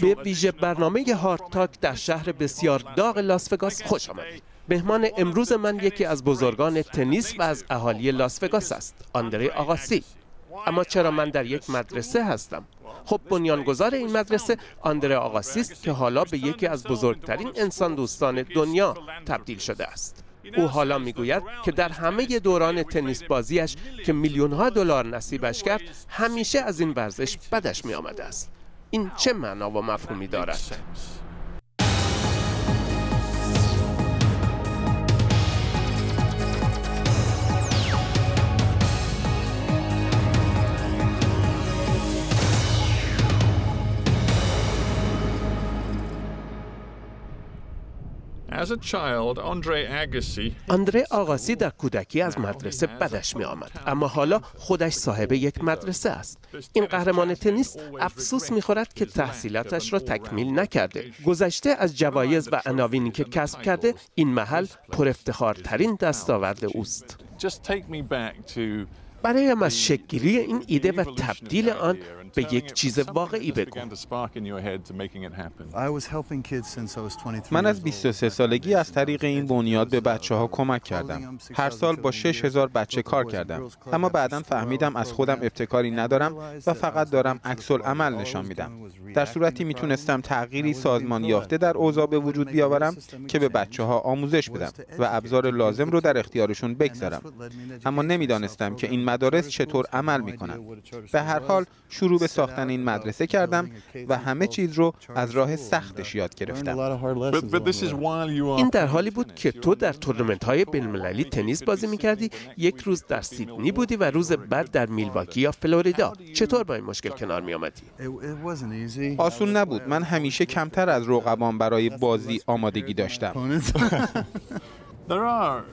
به ویژه برنامه هارد تاک در شهر بسیار داغ لاس وگاس خوش آمدید. مهمان امروز من یکی از بزرگان تنیس و از اهالی لاس وگاس است، آندره آقاسی. اما چرا من در یک مدرسه هستم؟ خب بنیانگذار این مدرسه آندره آقاسی است که حالا به یکی از بزرگترین انسان دوستان دنیا تبدیل شده است. او حالا می‌گوید که در همه دوران تنیس بازیش که میلیون ها دلار نصیبش کرد همیشه از این ورزش بدش می آمده است. این چه معنا و مفهومی دارد؟ آندره آگاسی در کودکی از مدرسه بدش می آمد اما حالا خودش صاحب یک مدرسه است. این قهرمان تنیس افسوس می خورد که تحصیلاتش را تکمیل نکرده. گذشته از جوایز و عناوینی که کسب کرده این محل پر افتخارترین دستاورد اوست. برایم از شکلی این ایده و تبدیل آن به یک چیز واقعی بگو. من از 23 سالگی از طریق این بنیاد به بچه ها کمک کردم. هر سال با 6000 بچه کار کردم. اما بعدا فهمیدم از خودم ابتکاری ندارم و فقط دارم عکس عمل نشان میدم. در صورتی می‌تونستم تغییری سازمان یافته در اوضاع به وجود بیاورم که به بچه ها آموزش بدم و ابزار لازم رو در اختیارشون بگذارم. اما نمی‌دانستم که این مدارس چطور عمل می‌کنن به هر حال شروع به ساختن این مدرسه کردم و همه چیز رو از راه سختش یاد گرفتم. این در حالی بود که تو در تورنمنت های بین‌المللی تنیس بازی می‌کردی یک روز در سیدنی بودی و روز بعد در میلواکی یا فلوریدا. چطور با این مشکل کنار می آمدی؟ آسون نبود. من همیشه کمتر از رقبان برای بازی آمادگی داشتم.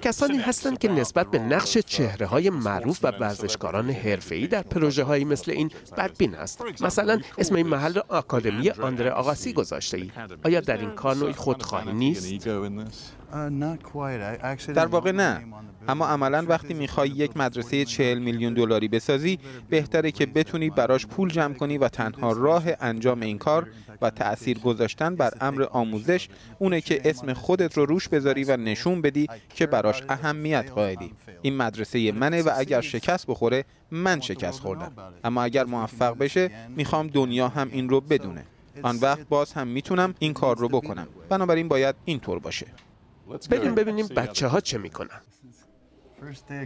کسانی هستند که نسبت به نقش چهره های معروف و ورزشکاران حرفه‌ای در پروژه هایی مثل این بدبین است. مثلا اسم این محل را آکادمی آندره آقاسی گذاشته ای آیا در این کار نوعی خودخواهی نیست؟ در واقع نه. اما عملا وقتی می‌خوای یک مدرسه 40 میلیون دلاری بسازی بهتره که بتونی براش پول جمع کنی و تنها راه انجام این کار و تأثیر گذاشتن بر امر آموزش اونه که اسم خودت رو روش بذاری و نشون بدی که براش اهمیت قائلی. این مدرسه منه و اگر شکست بخوره من شکست خوردم. اما اگر موفق بشه می‌خوام دنیا هم این رو بدونه. آن وقت باز هم می‌تونم این کار رو بکنم. بنابراین باید اینطور باشه. بریم ببینیم بچه ها چه می‌کنن.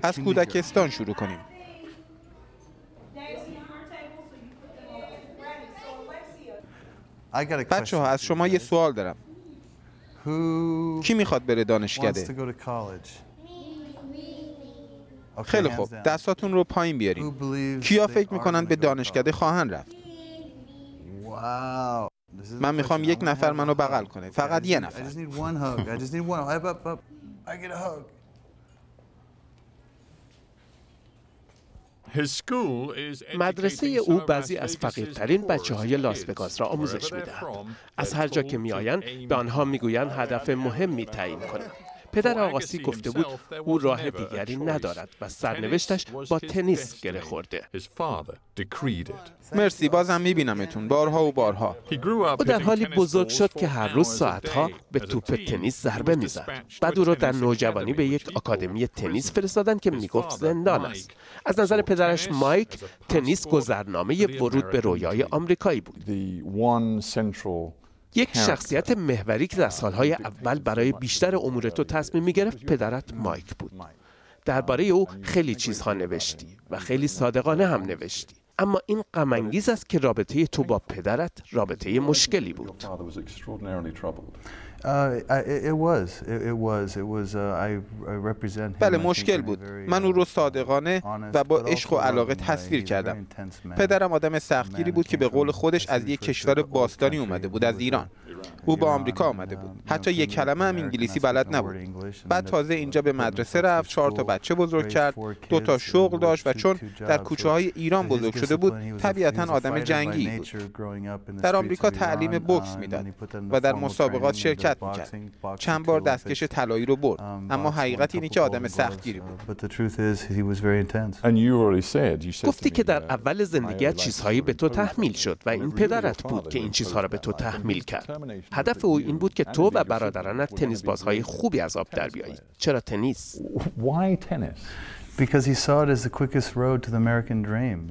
از کودکستان شروع کنیم. بچه ها از شما یه سوال دارم. کی می‌خواد بره دانشکده؟ خیلی خوب. دستاتون رو پایین بیارین. کیا فکر می‌کنن به دانشکده خواهند رفت؟ من می‌خوام یک نفر منو بغل کنه. فقط یه نفر. مدرسه او بعضی از فقیرترین بچه های لاس وگاس را آموزش می‌دهد از هر جا که میآیند به آنها می‌گویند هدف مهمی تعیین کنند. پدر آقاسی گفته بود او راه دیگری ندارد و سرنوشتش با تنیس گره خورده. مرسی بازم میبینمتون. بارها و بارها. او در حالی بزرگ شد که هر روز ساعتها به توپ تنیس ضربه می‌زد. بعد او را در نوجوانی به یک آکادمی تنیس فرستادن که می‌گفت زندان است. از نظر پدرش مایک تنیس گذرنامه ورود به رویای آمریکایی بود. یک شخصیت محوری که در سالهای اول برای بیشتر امور تو تصمیم می گرفت پدرت مایک بود. درباره او خیلی چیزها نوشتی و خیلی صادقانه هم نوشتی. اما این غمانگیز است که رابطه تو با پدرت رابطه مشکلی بود. بله مشکل بود. من او رو صادقانه و با عشق و علاقه تصویر کردم. پدرم آدم سختگیری بود که به قول خودش از یک کشور باستانی اومده بود از ایران. او با آمریکا آمده بود. حتی یک کلمه هم انگلیسی بلد نبود. بعد تازه اینجا به مدرسه رفت چهار تا بچه بزرگ کرد دو تا شغل داشت و چون در کوچه های ایران بزرگ شده بود طبیعتا آدم جنگی بود. در آمریکا تعلیم بوکس می‌داد و در مسابقات شرکت می‌کرد. چند بار دستکش طلایی رو برد. اما حقیقت اینه که آدم سختگیری بود. گفتی که در اول زندگیت چیزهایی به تو تحمیل شد و این پدرت بود که این چیزها را به تو تحمیل کرد. هدف او این بود که تو و برادرانت تنیس بازهای خوبی از آب در بیایید. چرا تنیس؟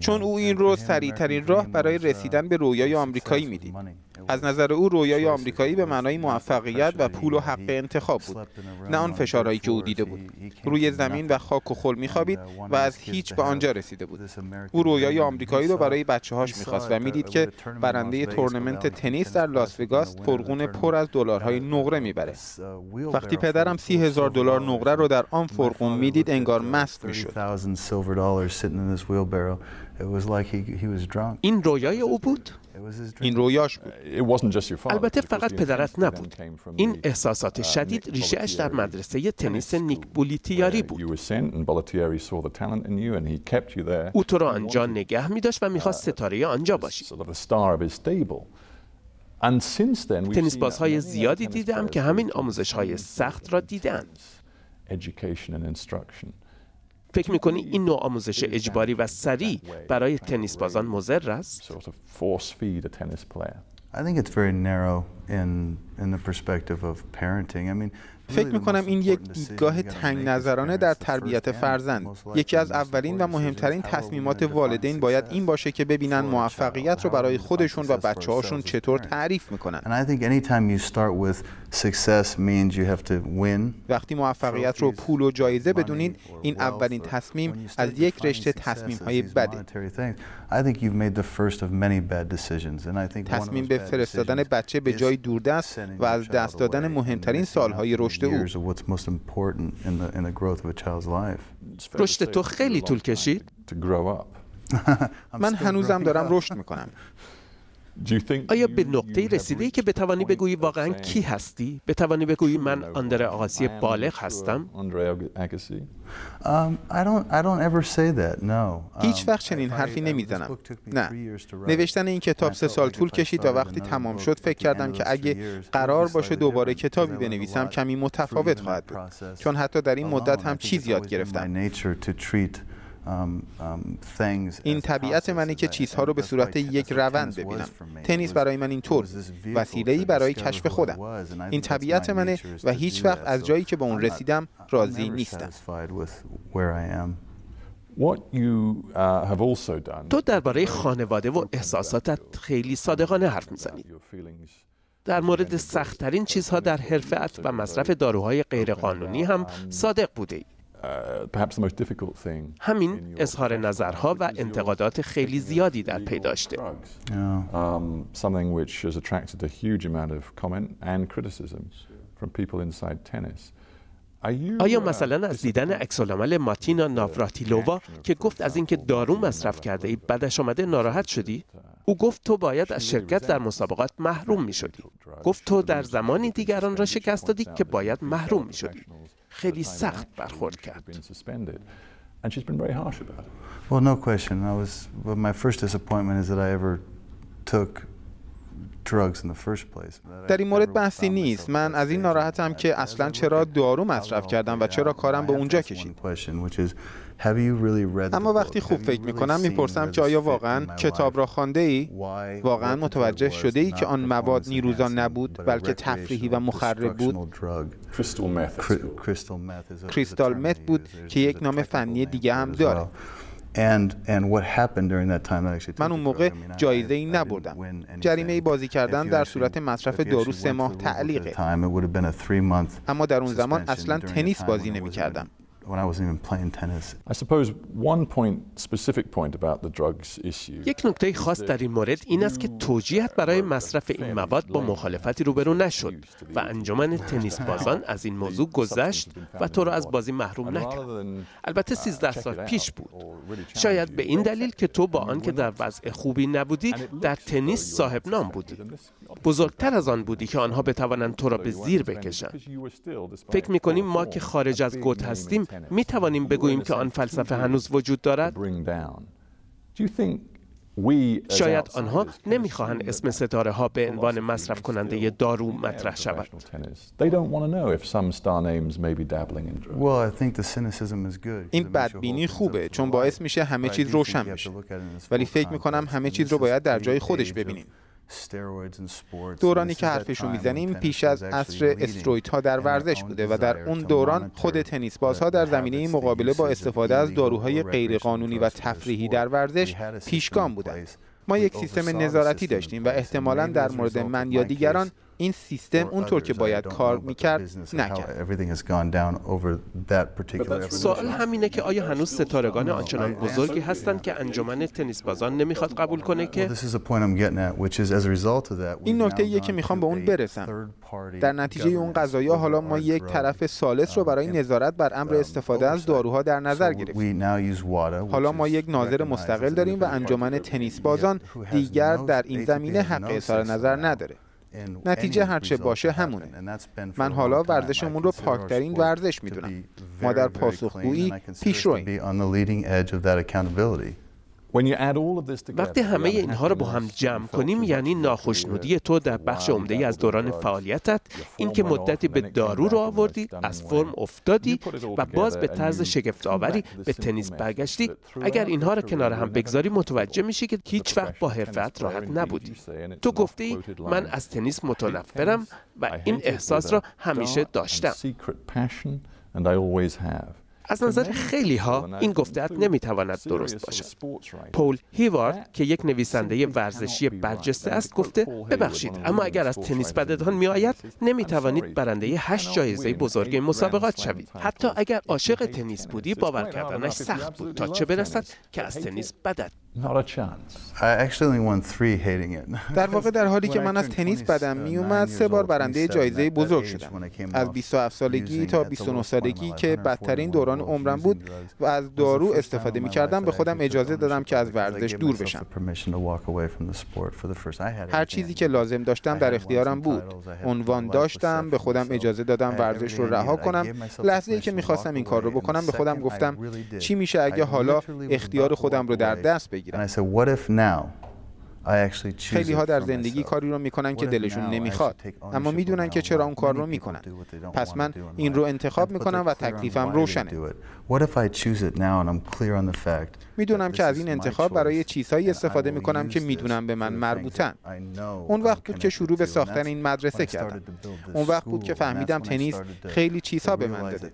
چون او این رو سریعترین راه برای رسیدن به رویای آمریکایی می‌دید. از نظر او رویای آمریکایی به معنای موفقیت و پول و حق انتخاب بود. نه آن فشارهایی که او دیده بود. روی زمین و خاک و خل میخوابید و از هیچ به آنجا رسیده بود. او رویای آمریکایی رو برای بچه هاش می‌خواست و می‌دید که برنده تورنمنت تنیس در لاس وگاس پرگونه پر از دلارهای نقره می‌بره. وقتی پدرم سی هزار دلار نقره رو در آن فرقون می‌دید انگار مست می‌شد این رویای او بود؟ این رویاش بود. البته فقط پدرت نبود. این احساسات شدید ریشهش در مدرسه تنیس نیک بولیتیاری بود. او تو را آنجا نگه می داشت و می‌خواست ستاره آنجا باشی. تنیس بازهای زیادی دیدم که همین آموزش های سخت را دیدند. فکر می‌کنی این نوع آموزش اجباری و سریع برای تنیس بازان مضر است؟ فکر می کنم این یک دیدگاه تنگ نظرانه در تربیت فرزند. یکی از اولین و مهمترین تصمیمات والدین باید این باشه که ببینن موفقیت رو برای خودشون و بچه هاشون چطور تعریف می‌کنن. وقتی موفقیت رو پول و جایزه بدونید این اولین تصمیم از یک رشته تصمیم های بده تصمیم به فرستادن بچه به جای دوردست و از دست دادن مهمترین سالهای رشد او رشد تو خیلی طول کشید؟ من هنوزم دارم رشد میکنم آیا به نقطه رسیده ای که بتوانی بگویی واقعا کی هستی؟ بتوانی بگویی من آندره آقاسی بالغ هستم؟ هیچ وقت چنین حرفی نمی‌زنم. نه. نوشتن این کتاب سه سال طول کشید و وقتی تمام شد فکر کردم که اگه قرار باشه دوباره کتابی بنویسم کمی متفاوت خواهد بود. چون حتی در این مدت هم چیز یاد گرفتم. این طبیعت منه که چیزها رو به صورت یک روند ببینم. تنیس برای من اینطور وسیله‌ای برای کشف خودم. این طبیعت منه و هیچ وقت از جایی که به اون رسیدم راضی نیستم. تو درباره خانواده و احساساتت خیلی صادقانه حرف می‌زنی. در مورد سختترین چیزها در حرفت و مصرف داروهای غیرقانونی هم صادق بوده ای. همین اظهار نظرها و انتقادات خیلی زیادی در پی داشته آیا مثلا از دیدن عکسالعمل ماتینا ناوراتیلووا که گفت از اینکه دارو مصرف کرده ای بدش آمده ناراحت شدی؟ او گفت تو باید از شرکت در مسابقات محروم می شدی. گفت تو در زمانی دیگران را شکست دادی که باید محروم می شدی. خیلی سخت برخورد کرد. Well, no question. I was, well, my first disappointment is that I ever took در این مورد بحثی نیست. من از این ناراحتم که اصلا چرا دارو مصرف کردم و چرا کارم به اونجا کشید؟ اما وقتی خوب فکر می‌کنم می‌پرسم که آیا واقعا کتاب را خانده ای؟ واقعا متوجه شده ای که آن مواد نیروزا نبود بلکه تفریحی و مخرب بود؟ کریستال مت بود که یک نام فنی دیگه هم داره. من اون موقع جایزه ای نبردم. جریمه ای بازی کردن در صورت مصرف دارو سه ماه تعلیقه. اما در اون زمان اصلا تنیس بازی نمی کردم یک نکته خاص در این مورد این است که توجیهت برای مصرف این مواد با مخالفتی روبرو نشد و انجمن تنیس بازان از این موضوع گذشت و تو را از بازی محروم نکرد. البته 13 سال پیش بود. شاید به این دلیل که تو با آنکه در وضع خوبی نبودی در تنیس صاحب نام بودی. بزرگتر از آن بودی که آنها بتوانند تو را به زیر بکشند. فکر می کنیم ما که خارج از گوت هستیم می توانیم بگوییم که آن فلسفه هنوز وجود دارد؟ شاید آنها نمی‌خواهند اسم ستاره ها به عنوان مصرف کننده دارو مطرح شود. این بدبینی خوبه چون باعث میشه همه چیز روشن بشه. ولی فکر می‌کنم همه چیز رو باید در جای خودش ببینیم. دورانی که حرفشو می‌زنیم پیش از عصر ها در ورزش بوده و در اون دوران خود تنیس بازها در زمینه مقابله با استفاده از داروهای غیرقانونی و تفریحی در ورزش پیشگام بودند. ما یک سیستم نظارتی داشتیم و احتمالا در مورد من یا دیگران این سیستم اونطور که باید کار می‌کرد نکرد. سوال همینه که آیا هنوز ستارگان آنچنان بزرگی هستند که انجمن تنیس بازان نمی‌خواد قبول کنه که این نکته ایه که می‌خوام به اون برسم. در نتیجه اون قضایا حالا ما یک طرف سالس رو برای نظارت بر امر استفاده از داروها در نظر گرفتیم. حالا ما یک ناظر مستقل داریم و انجمن تنیس بازان دیگر در این زمینه حق اظهار نظر نداره. نتیجه هرچه باشه همونه. من حالا ورزشمون رو پاکترین ورزش می‌دونم. ما در پاسخگویی پیش رویم وقتی همه اینها رو با هم جمع کنیم یعنی ناخشنودی تو در بخش عمده از دوران فعالیتت اینکه مدتی به دارو رو آوردی از فرم افتادی و باز به طرز شگفت آوری به تنیس برگشتی. اگر اینها رو کنار هم بگذاری متوجه میشی که هیچ وقت با حرفت راحت نبودی. تو گفتی من از تنیس متنفرم و این احساس را همیشه داشتم. از نظر خیلی ها این گفتهات نمی‌تواند درست باشد. پول هیوارد که یک نویسنده ورزشی برجسته است گفته ببخشید اما اگر از تنیس بدتان می آید نمی توانید برنده هشت جایزه بزرگ این مسابقات شوید. حتی اگر عاشق تنیس بودی باور کردنش سخت بود تا چه برسد که از تنیس بدت در واقع در حالی که من از تنیس بدم می اومد سه بار برنده جایزه بزرگ شدم. از 27 سالگی تا 29 سالگی که بدترین دوران عمرم بود و از دارو استفاده می کردم به خودم اجازه دادم که از ورزش دور بشم. هر چیزی که لازم داشتم در اختیارم بود. عنوان داشتم به خودم اجازه دادم ورزش رو رها کنم. لحظه ای که می‌خواستم این کار رو بکنم به خودم گفتم چی میشه اگه حالا اختیار خودم رو در دست بگیرم خیلی ها در زندگی کاری رو می‌کنن که دلشون نمی‌خواد. اما می‌دونن که چرا اون کار رو می‌کنن. پس من این رو انتخاب می‌کنم و تکلیفم روشنه. می‌دونم که از این انتخاب برای چیزهایی استفاده می‌کنم که می‌دونم به من مربوطن. اون وقت بود که شروع به ساختن این مدرسه کردم اون وقت بود که فهمیدم تنیس خیلی چیزها به من داده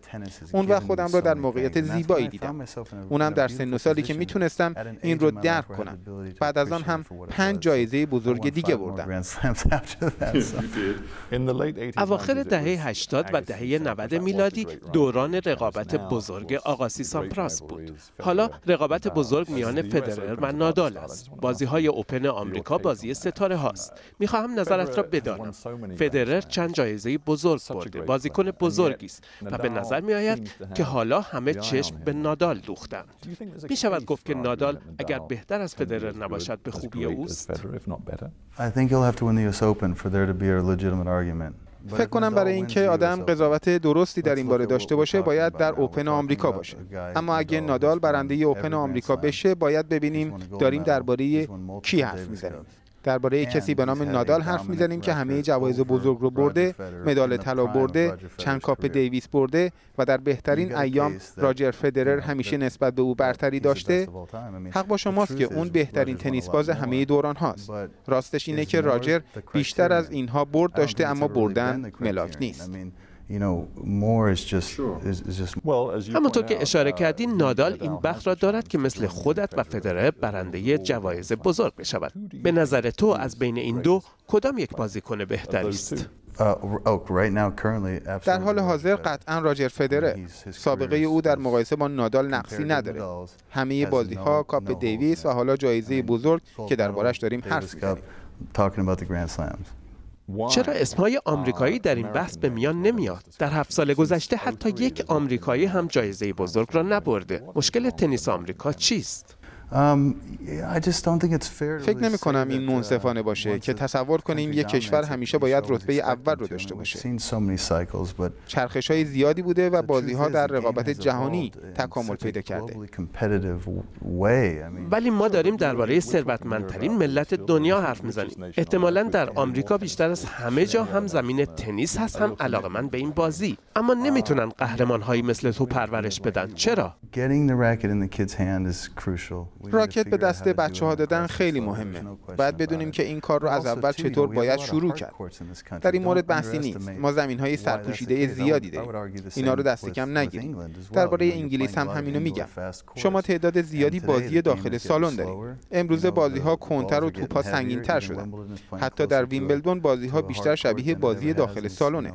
اون وقت خودم رو در موقعیت زیبایی دیدم. اونم در سن و سالی که می‌تونستم این رو درک کنم. بعد از آن هم پنج جایزه بزرگ دیگه بردم. اواخر دهه 80 و دهه 90 میلادی دوران رقابت بزرگ آقاسی سامپراس بود حالا رقابت بزرگ میان فدرر و نادال است. بازی های اوپن آمریکا بازی ستاره هاست. می‌خواهم نظرت را بدانم. فدرر چند جایزه بزرگ برده. بازیکن بزرگی است. و به نظر می آید که حالا همه چشم به نادال دوختند می شود گفت که نادال اگر بهتر از فدرر نباشد به خوبی اوست فکر کنم برای اینکه آدم قضاوت درستی در این باره داشته باشه باید در اوپن آمریکا باشه. اما اگه نادال برنده اوپن آمریکا بشه باید ببینیم داریم درباره کی حرف می‌زنیم. درباره کسی به نام نادال حرف می‌زنیم که همه جوایز بزرگ رو برده مدال طلا برده چند کاپ دیویس برده و در بهترین ایام راجر فدرر همیشه نسبت به او برتری داشته. حق با شماست که اون بهترین تنیس باز همه دوران هاست. راستش اینه که راجر بیشتر از اینها برد داشته اما بردن ملاک نیست. همونطور که اشاره کردی نادال این بخت را دارد که مثل خودت و فدرر برنده جوایز بزرگ بشود. به نظر تو از بین این دو کدام یک بازیکن بهتری است؟ در حال حاضر قطعا راجر فدره سابقه او در مقایسه با نادال نقصی نداره. همه بازی ها کاپ دیویس و حالا جایزه بزرگ که دربارش داریم حرف می‌زنیم. چرا اسمهای آمریکایی در این بحث به میان نمیاد؟ در هفت سال گذشته حتی یک آمریکایی هم جایزه بزرگ را نبرده. مشکل تنیس آمریکا چیست؟ فکر نمی کنم این منصفانه باشه که تصور کنیم یک کشور همیشه باید رتبه اول رو داشته باشه. چرخش های زیادی بوده و بازی ها در رقابت جهانی تکامل پیدا کرده. ولی ما داریم درباره ثروتمندترین ملت دنیا حرف می‌زنیم. احتمالا در آمریکا بیشتر از همه جا هم زمین تنیس هست هم علاقه من به این بازی. اما نمی‌تونن قهرمان هایی مثل تو پرورش بدن. چرا؟ راکت به دست بچه ها دادن خیلی مهمه. باید بدونیم که این کار رو از اول چطور باید شروع کرد. در این مورد بحثی نیست. ما زمین های سرپوشیده زیادی داریم. اینا رو دست کم نگیریم. درباره انگلیس هم همینو میگم. شما تعداد زیادی بازی داخل سالن دارید. امروزه بازی ها کنتر و توپا سنگین تر شدن حتی در ویمبلدون بازی ها بیشتر شبیه بازی داخل سالونه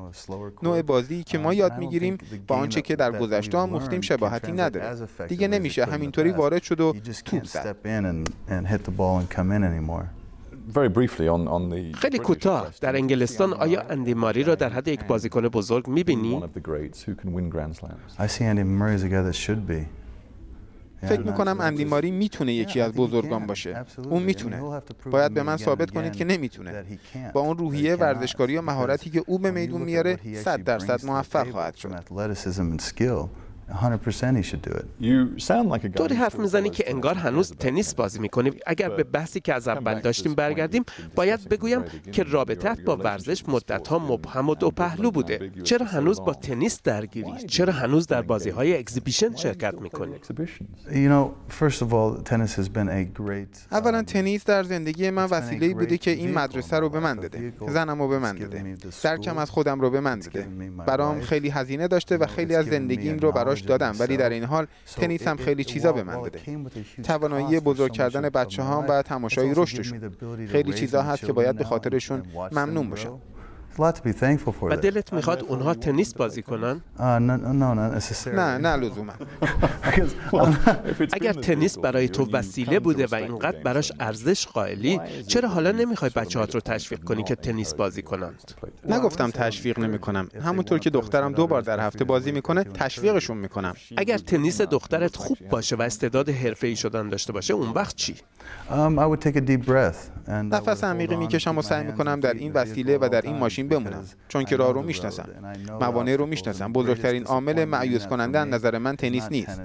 نوع بازی که ما یاد می‌گیریم با آنچه که در گذشته آموختیم شباهتی نداره دیگه نمیشه همینطوری وارد شد و خیلی کوتاه. در انگلستان آیا اندی ماری را در حد یک بازیکن بزرگ می‌بینی؟ فکر می‌کنم اندی ماری می‌تونه یکی از بزرگان باشه. اون می‌تونه. باید به من ثابت کنید که نمی‌تونه. با اون روحیه ورزشکاری و مهارتی که او به میدون میاره صد درصد موفق خواهد شد. طوری حرف می‌زنی که انگار هنوز تنیس بازی می‌کنی. اگر به بحثی که از اول داشتیم برگردیم باید بگویم که رابطت با ورزش مدتها مبهم و دو پهلو بوده. چرا هنوز با تنیس درگیری؟ چرا هنوز در بازی های اکزیبیشن شرکت می‌کنی اولا تنیس در زندگی من وسیله بوده که این مدرسه رو به من داده زنم رو به من داده. درکم از خودم رو به من داده. برام خیلی هزینه داشته و خیلی از زندگیم رو براش دادم ولی در این حال تنیس هم خیلی چیزا به من داده توانایی بزرگ کردن بچه ها و تماشای رشدشون خیلی چیزا هست که باید به خاطرشون ممنون باشم و دلت می‌خواد اونها تنیس بازی کنن؟ نه نه لزوما. اگر تنیس برای تو وسیله بوده و اینقدر براش ارزش قائلی چرا حالا نمی‌خوای بچه‌هات رو تشویق کنی که تنیس بازی کنند؟ نگفتم تشویق نمی‌کنم. همونطور که دخترم دو بار در هفته بازی می‌کنه تشویقشون می‌کنم. اگر تنیس دخترت خوب باشه و استعداد حرفه‌ای شدن داشته باشه اون وقت چی؟ نفس عمیقی می‌کشم و سعی می‌کنم در این وسیله و در این ماشین بمونم چون که راه رو می‌شناسم. موانع رو می‌شناسم. بزرگترین عامل معیوس کننده از نظر من تنیس نیست.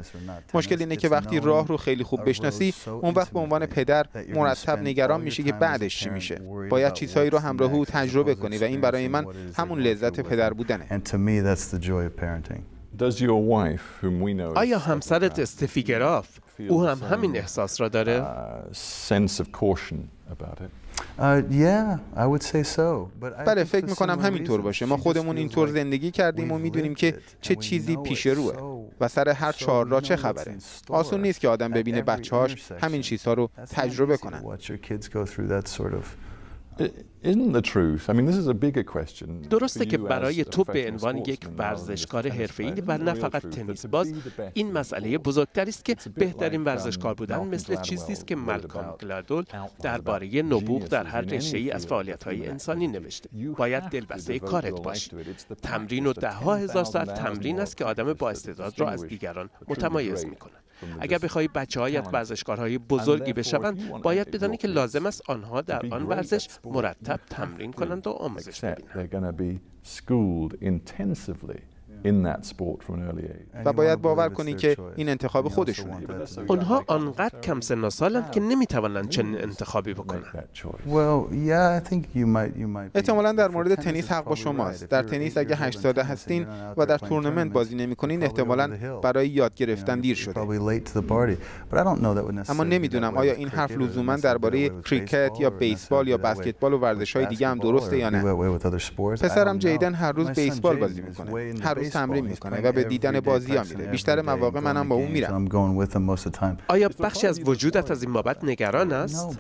مشکل اینه که وقتی راه رو خیلی خوب بشناسی اون وقت به عنوان پدر مرتب نگران میشه که بعدش چی میشه. باید چیزهایی رو همراه او تجربه کنی و این برای من همون لذت پدر بودنه. آیا همسرت استفی گراف او هم همین احساس را داره؟ بله فکر می‌کنم همینطور باشه. ما خودمون اینطور زندگی کردیم و می‌دونیم که چه چیزی پیش روه و سر هر چهار را چه خبره. آسون نیست که آدم ببینه بچه‌هاش همین چیزها رو تجربه کنن. درسته که برای تو به عنوان یک ورزشکار حرفه‌ای و نه فقط تنیس. باز این مسئله بزرگتری است که بهترین ورزشکار بودن مثل چیزی است که ملکام گلادول درباره نبوغ در هر رشته‌ای از فعالیت‌های انسانی نوشته. باید دلبسته کارت باشی تمرین و دهها هزار ساعت تمرین است که آدم با استعداد را از دیگران متمایز می‌کند. اگر بخوای بچه هایت ورزشکارهای بزرگی بشوند باید بدانی که لازم است آنها در آن ورزش مرتب تمرین کنند و آموزش ببینند. و باید باور کنی که این انتخاب خودشونه. اونها آنقدر کم سن و سالند که نمی‌توانند چنین انتخابی بکنند احتمالا در مورد تنیس حق با شماست. در تنیس اگه هشت ساله هستین و در تورنمنت بازی نمی‌کنین احتمالا برای یاد گرفتن دیر شده. اما نمی‌دونم آیا این حرف لزوما درباره کریکت یا بیسبال یا بسکتبال و ورزش های دیگه هم درسته یا نه؟ پسرم جیدن هر روز بیسبال بازی می‌کنه هر روز تمرین می‌کنه و به دیدن بازی ها میره بیشتر مواقع منم با اون میرم. آیا بخشی از وجودت از این بابت نگران است؟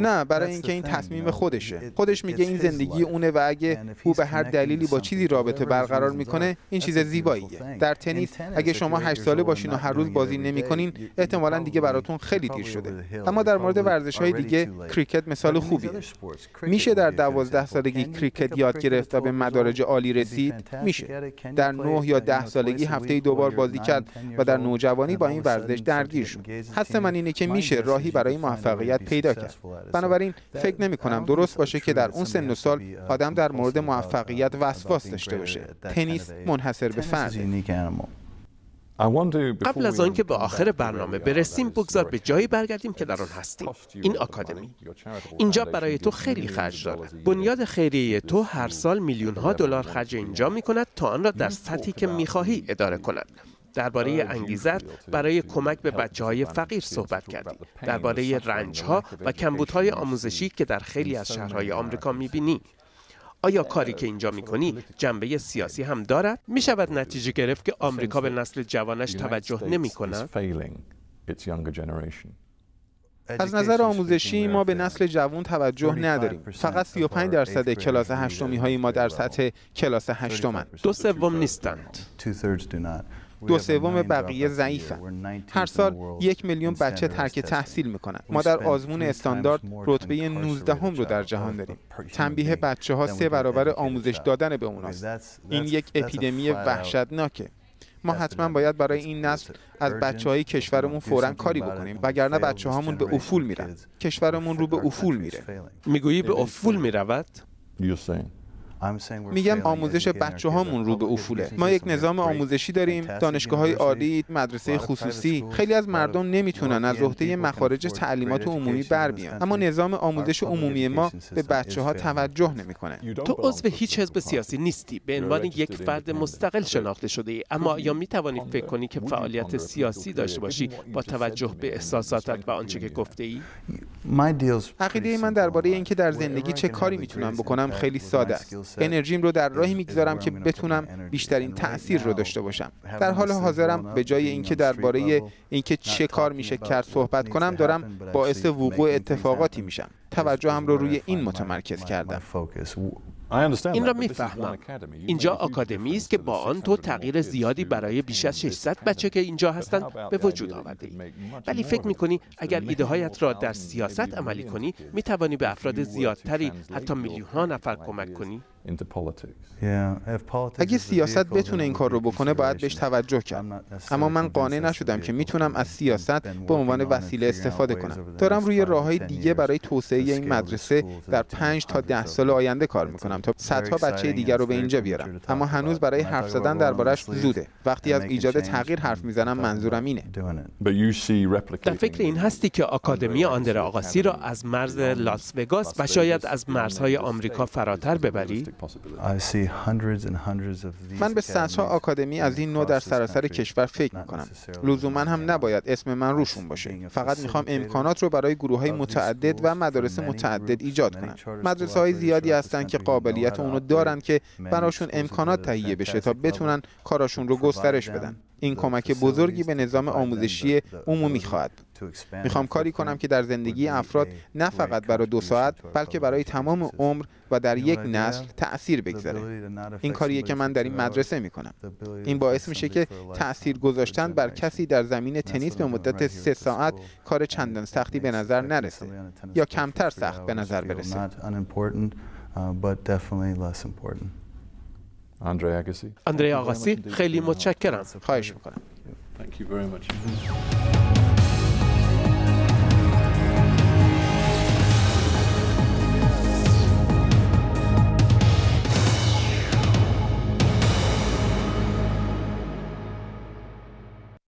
نه برای اینکه این تصمیم خودشه. خودش میگه این زندگی اونه و اگه او به هر دلیلی با چیزی رابطه برقرار می‌کنه این چیز زیباییه. در تنیس اگه شما هشت ساله باشین و هر روز بازی نمی‌کنین احتمالا دیگه براتون خیلی دیر شده. اما در مورد ورزش های دیگه کریکت مثال خوبیه. میشه در دوازده سالگی کریکت یاد گرفت و به مدارج عالی رسید؟ میشه. در نه یا ده سالگی هفته دوبار بازی کرد و در نوجوانی با این ورزش درگیر شد حس من اینه که میشه راهی برای موفقیت پیدا کرد بنابراین فکر نمی کنم درست باشه که در اون سن و سال آدم در مورد موفقیت وسواس داشته باشه. تنیس منحصر به فرد قبل از آنکه به آخر برنامه برسیم بگذار به جایی برگردیم که در آن هستیم. این آکادمی. اینجا برای تو خیلی خرج داره. بنیاد خیریه تو هر سال میلیون ها دلار خرج اینجا می کند تا آن را در سطحی که می‌خواهی اداره کند. درباره انگیزت برای کمک به بچه های فقیر صحبت کردیم درباره رنج ها و کمبودهای آموزشی که در خیلی از شهرهای آمریکا می‌بینی. آیا کاری که اینجا می‌کنی جنبه سیاسی هم دارد؟ می شود نتیجه گرفت که آمریکا به نسل جوانش توجه نمی کند؟ از نظر آموزشی ما به نسل جوان توجه نداریم. فقط 35 درصد کلاس هشتمی های ما در سطح کلاس هشتمند. دو سوم نیستند. دو سوم بقیه ضعیفن. هر سال یک میلیون بچه ترک تحصیل می‌کنن. ما در آزمون استاندارد رتبه 19 هم رو در جهان داریم. تنبیه بچه ها سه برابر آموزش دادن به اوناست. این یک اپیدمی وحشتناکه. ما حتما باید برای این نسل از بچه های کشورمون فورا کاری بکنیم. وگرنه بچه هامون به افول میرن. کشورمون رو به افول میره. می‌گویی به افول می‌رود؟ میگم آموزش بچه هامون رو به افوله. ما یک نظام آموزشی داریم دانشگاه های عالی مدرسه خصوصی. خیلی از مردم نمی‌تونن از عهده مخارج تعلیمات عمومی بر بیان. اما نظام آموزش عمومی ما به بچه ها توجه نمی‌کنه. تو عضو هیچ حزب سیاسی نیستی. به عنوان یک فرد مستقل شناخته شده ای اما یا می‌توانی فکر کنی که فعالیت سیاسی داشته باشی با توجه به احساساتت و آنچه که گفته ای عقیده من درباره اینکه در زندگی چه کاری می‌تونم بکنم خیلی ساده است. انرژیم رو در راهی می‌گذارم که بتونم بیشترین تاثیر رو داشته باشم. در حال حاضرم به جای اینکه درباره اینکه چه کار میشه کرد صحبت کنم دارم باعث وقوع اتفاقاتی میشم. توجهم رو روی این متمرکز کردم. این را می‌فهمم. اینجا آکادمی است که با آن تو تغییر زیادی برای بیش از 600 بچه که اینجا هستند به وجود آورده ای. ولی فکر می کنی اگر ایده هایت را در سیاست عملی کنی می توانی به افراد زیادتری حتی میلیون ها نفر کمک کنی. اگه سیاست بتونه این کار رو بکنه باید بهش توجه کرد. اما من قانع نشدم که می‌تونم از سیاست به عنوان وسیله استفاده کنم. دارم روی راه های دیگه برای توسعه این مدرسه در پنج تا ده سال آینده کار می‌کنم تا صدها بچه دیگر رو به اینجا بیارم. اما هنوز برای حرف زدن دربارش زوده. وقتی از ایجاد تغییر حرف می‌زنم منظورم اینه. در فکر این هستی که آکادمی آندر آقاسی را از مرز لاس وگاس و شاید از مرزهای آمریکا فراتر ببری من به صدها آکادمی از این نوع در سراسر کشور فکر می کنم لزوما هم نباید اسم من روشون باشه. فقط می‌خوام امکانات رو برای گروه های متعدد و مدارس متعدد ایجاد کنم. مدرسه های زیادی هستن که قابلیت اونو دارن که براشون امکانات تهیه بشه تا بتونن کاراشون رو گسترش بدن. این کمک بزرگی به نظام آموزشی عمومی خواهد. می‌خوام کاری کنم که در زندگی افراد نه فقط برای دو ساعت بلکه برای تمام عمر و در یک نسل تأثیر بگذاره. این کاریه که من در این مدرسه می‌کنم. این باعث میشه که تأثیر گذاشتن بر کسی در زمین تنیس به مدت سه ساعت کار چندان سختی به نظر نرسه. یا کمتر سخت به نظر برسه. اندره آقاسی خیلی متشکرم. خواهش می‌کنم.